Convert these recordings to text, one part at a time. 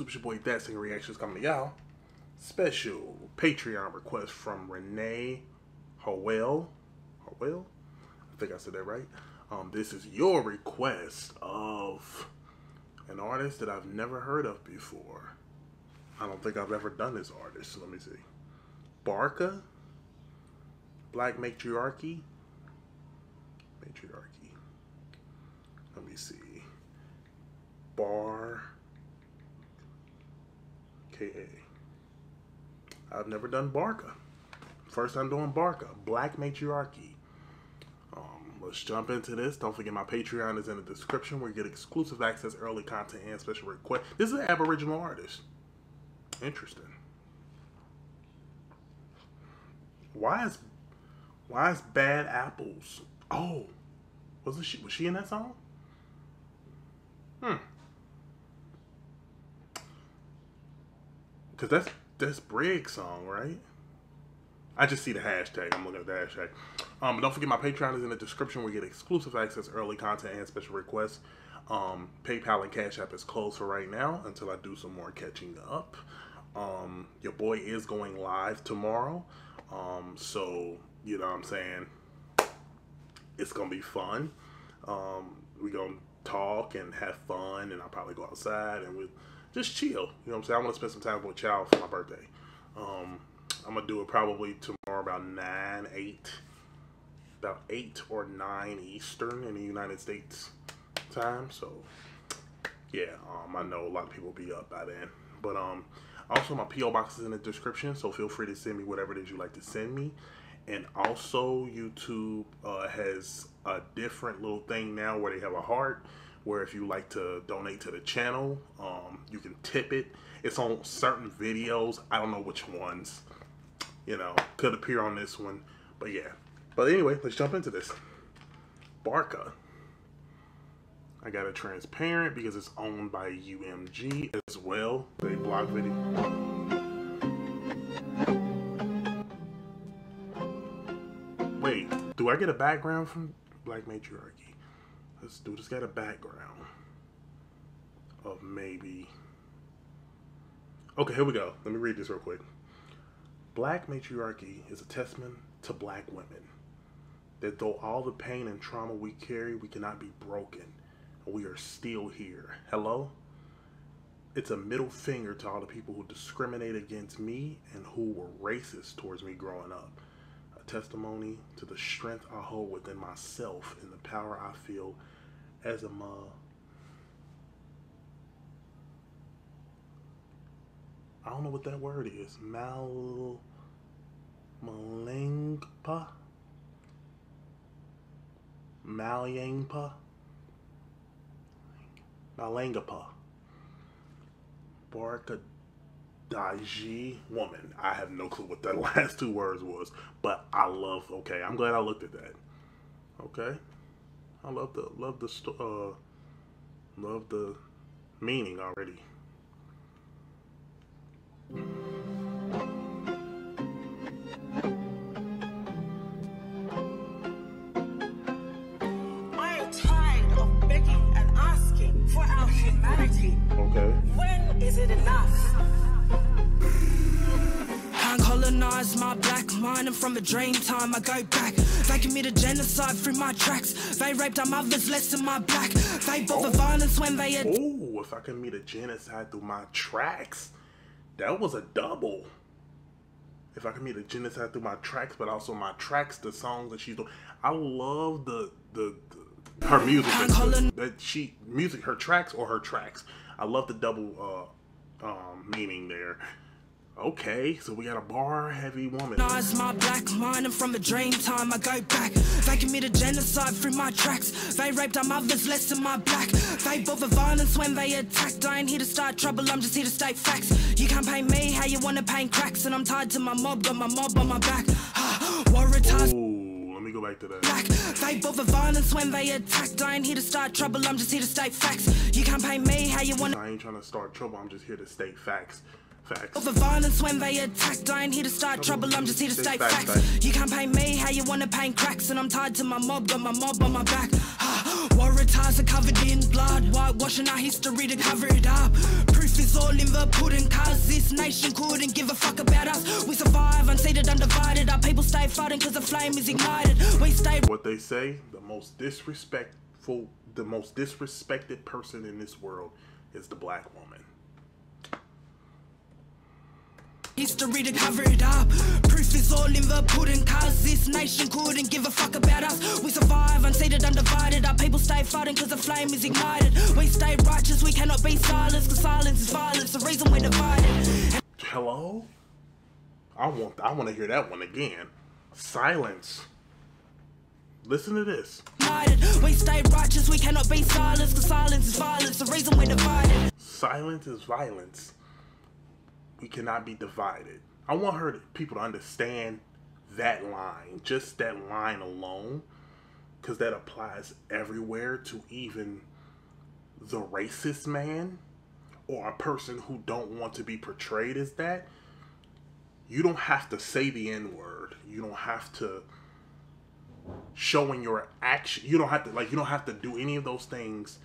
YouTube? It's your boy Singer Reactions coming to y'all. Special Patreon request from Renee Howell. Howell? I think I said that right. Um, this is your request of an artist that I've never heard of before. I don't think I've ever done this artist. So let me see. Barkaa? Blak Matriarchy? Matriarchy. Let me see. Bar KA. I've never done Barkaa. First time doing Barkaa. Blak Matriarchy. Um, let's jump into this. Don't forget my Patreon is in the description where you get exclusive access, early content, and special requests. This is an Aboriginal artist. Interesting. Why is why is Bad Apples? Oh, wasn't she was she in that song? Hmm. Cause that's that's Briggs' song, right? I just see the hashtag. I'm looking at the hashtag. Um, but don't forget my Patreon is in the description We get exclusive access, early content, and special requests. Um, PayPal and Cash App is closed for right now until I do some more catching up. Um, your boy is going live tomorrow. Um, so, you know what I'm saying? It's going to be fun. Um, we're going to talk and have fun, and I'll probably go outside and we'll just chill. You know what I'm saying? I want to spend some time with Child for my birthday. Um, I'm to do it probably tomorrow about 9, 8, about 8 or 9 Eastern in the United States time. So, yeah, um, I know a lot of people will be up by then. But, um, also, my P.O. box is in the description, so feel free to send me whatever it is you like to send me. And also, YouTube uh, has a different little thing now where they have a heart, where if you like to donate to the channel, um, you can tip it. It's on certain videos. I don't know which ones, you know, could appear on this one. But yeah. But anyway, let's jump into this. Barkaa. I got a transparent because it's owned by UMG as well. They block video. Wait, do I get a background from Blak Matriarchy? Let's do this. Got a background of maybe. Okay, here we go. Let me read this real quick. Black matriarchy is a testament to black women. That though all the pain and trauma we carry, we cannot be broken we are still here. Hello? It's a middle finger to all the people who discriminate against me and who were racist towards me growing up. A testimony to the strength I hold within myself and the power I feel as a mom. I don't know what that word is. Mal Malingpa? Malyangpa? Nalangapa. Barka Daji woman. I have no clue what that last two words was, but I love. Okay, I'm glad I looked at that. Okay, I love the love the uh love the meaning already. Okay. When is it enough? And from a dream time. I go back. They committed genocide through my tracks. They raped our mothers less than my black. They bought oh. the violence when they had Oh, if I commit a genocide through my tracks That was a double. If I commit a genocide through my tracks, but also my tracks, the songs that she's doing. I love the the, the her music. That, that, she music her tracks or her tracks. I love the double uh um meaning there Okay, so we got a bar heavy woman. Eyes my black mind and from a dream time I go back. They committed genocide through my tracks. They raped our mothers less than my black. They bought the violence when they attacked. I ain't here to start trouble, I'm just here to state facts. You can't pay me how you wanna paint cracks, and I'm tied to my mob, got my mob on my back. Warrior me go back to that. Black, they bought the violence when they attacked. I ain't here to start trouble, I'm just here to state facts. You can't pay me how you want. To. I ain't trying to start trouble, I'm just here to state facts. Facts. Over violence when they attack. I ain't here to start trouble, I'm just here to state facts, facts. facts. You can't pay me how you wanna paint cracks, and I'm tied to my mob, got my mob on my back. Warrior ties are covered in blood, whitewashing our history to cover it up. Proof is all in the pudding, cause this nation couldn't give a fuck about us. We survive, unseated, undivided. Our people stay fighting cause the flame is ignited. We stay What they say, the most disrespectful, the most disrespected person in this world is the black woman. History to cover it up. Proof is all in the pudding, cause this nation couldn't give a fuck about us. We survive, unseated, undivided. Our people stay fighting cause the flame is ignited. We stay righteous, we cannot be silenced, cause silence is violence. The reason we're divided. Hello? I want I want to hear that one again. Silence. Listen to this. We stay righteous, we cannot be silenced, cause silence is violence. The reason we're divided. Silence is violence. We cannot be divided. I want her to, people to understand that line, just that line alone, because that applies everywhere to even the racist man or a person who don't want to be portrayed as that. You don't have to say the N word. You don't have to showing your action. You don't have to like you don't have to do any of those things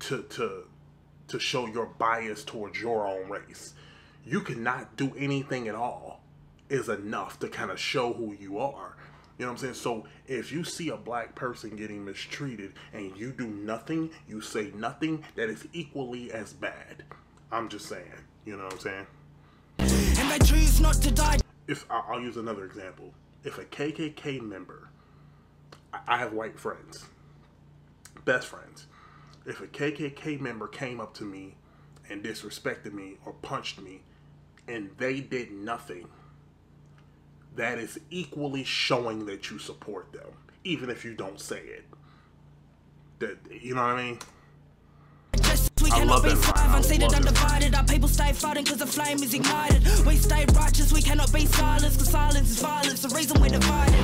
to to to show your bias towards your own race. You cannot do anything at all is enough to kind of show who you are. You know what I'm saying? So if you see a black person getting mistreated and you do nothing, you say nothing, that is equally as bad. I'm just saying. You know what I'm saying? And they choose not to die. if I'll use another example, if a KKK member, I- I have white friends, best friends. If a KKK member came up to me and disrespected me or punched me, and they did nothing, that is equally showing that you support them, even if you don't say it. That you know what I mean? We cannot be five, unseated, undivided. Our people stay fighting cause the flame is ignited. We stay righteous, we cannot be silenced cause silence is violence. The reason we're divided.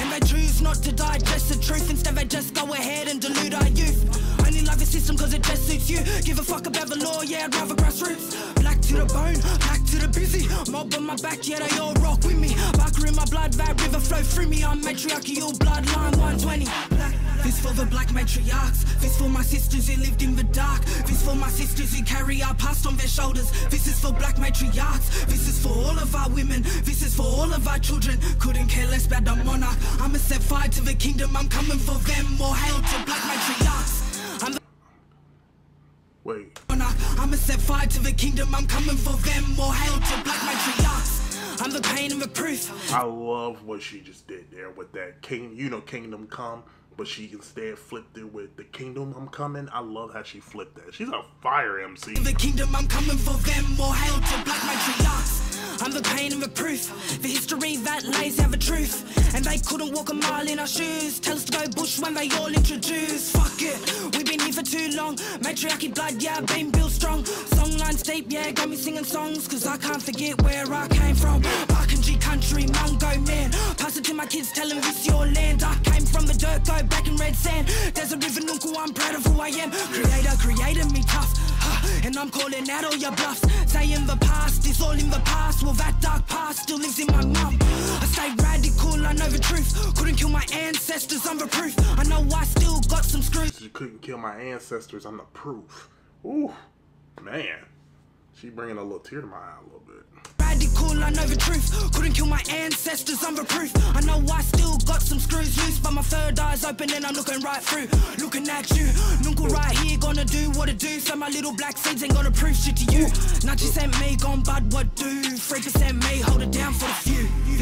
And they choose not to digest the truth. Instead, they just go ahead and delude our youth. Only love the system cause it just suits you. Give a fuck about the law, yeah, I'd rather grassroots. Black to the bone, black to the busy. Mob on my back, yeah, they all rock with me. Baaka in my blood, that river flow through me. I'm matriarchal bloodline 120. Black. This for the black matriarchs. This for my sisters who lived in the dark. This for my sisters who carry our past on their shoulders. This is for black matriarchs. This is for all of our women. This is for all of our children. Couldn't care less about the monarch. I'ma set fire to the kingdom. I'm coming for them. More hail to black matriarchs. I'm Wait. I'ma set fire to the kingdom. I'm coming for them. More hail to black matriarchs. I'm the pain and the proof. I love what she just did there with that king. You know, Kingdom Come, but she instead flipped it with the Kingdom I'm coming. I love how she flipped that. She's a fire MC. the kingdom, I'm coming for them. More hail to black matriarchs. I'm the pain and the proof. The history that out the truth. And they couldn't walk a mile in our shoes. Tell us to go bush when they all introduce. Fuck it, we've been here for too long. Matriarchy blood, yeah, been built strong. Songlines deep, yeah, got me singing songs. Cause I can't forget where I came from. Country, Mungo man. Pass it to my kids, tell them this your land. I came from the dirt, go back in red sand. There's a river, Nunku, I'm proud of who I am. Creator created me tough. And I'm calling out all your bluffs. Saying the past is all in the past. Well, that dark past still lives in my mum. I stay radical, I know the truth. Couldn't kill my ancestors, I'm the proof. I know I still got some screws. She couldn't kill my ancestors. I'm the proof. Ooh, man. She bringing a little tear to my eye a little bit. Radical, I know the truth. Couldn't kill my ancestors, I'm the proof. I know I still got some screws loose, but my third eye's open and I'm looking right through. Looking at you, Nuncle right here, gonna do what it do. So my little black seeds ain't gonna prove shit to you. 90% me, gone bud, what do? 3% me, hold it down for the.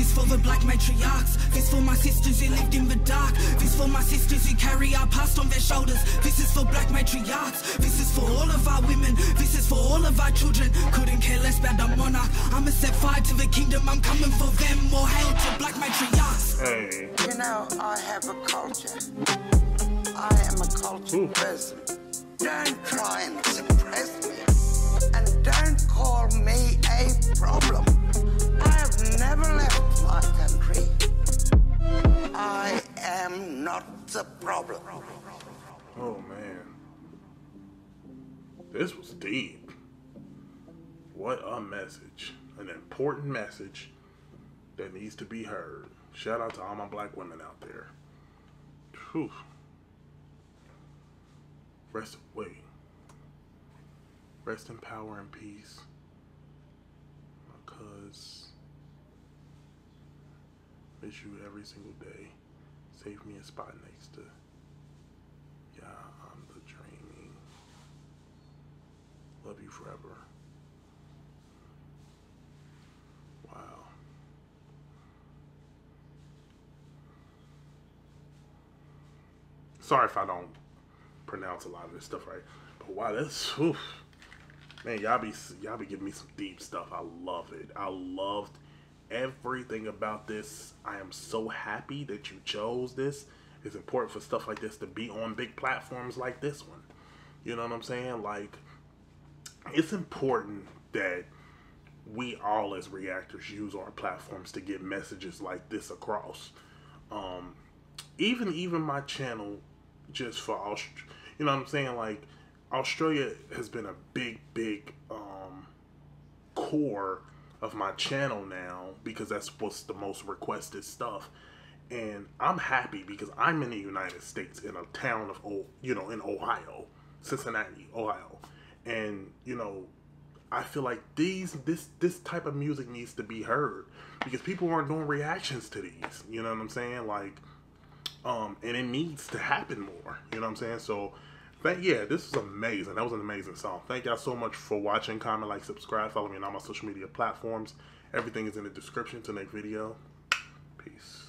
This for the black matriarchs. This for my sisters who lived in the dark. This for my sisters who carry our past on their shoulders. This is for black matriarchs. This is for all of our women. This is for all of our children. Couldn't care less about the monarch. I'ma set fire to the kingdom. I'm coming for them. More hail to black matriarchs. Hey, You know, I have a culture. I am a cultured person. Don't try and suppress me. And don't call me a problem. I have never left my country. I am not the problem. oh man. This was deep. What a message. an important message that needs to be heard. Shout out to all my black women out there. Whew. Rest wait. Rest in power and peace. Because you every single day. Save me a spot next to Yeah, I'm the dreaming. Love you forever. Wow. Sorry if I don't pronounce a lot of this stuff right. But wow, that's oof. man, y'all be y'all be giving me some deep stuff. I love it. I loved everything about this. I am so happy that you chose this. It's important for stuff like this to be on big platforms like this one. You know what I'm saying? Like it's important that we all as reactors use our platforms to get messages like this across. Um, even even my channel, just for Aust- you know what I'm saying, like Australia has been a big big um, core of my channel now because that's what's the most requested stuff. And I'm happy because I'm in the United States in a town of, you know, in Ohio, Cincinnati, Ohio. And, you know, I feel like these this this type of music needs to be heard because people aren't doing reactions to these. You know what I'm saying? Like, um, and it needs to happen more. You know what I'm saying? So, yeah, this is amazing. That was an amazing song. Thank y'all so much for watching. Comment, like, subscribe, follow me on all my social media platforms. Everything is in the description to next video. Peace.